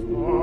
Oh.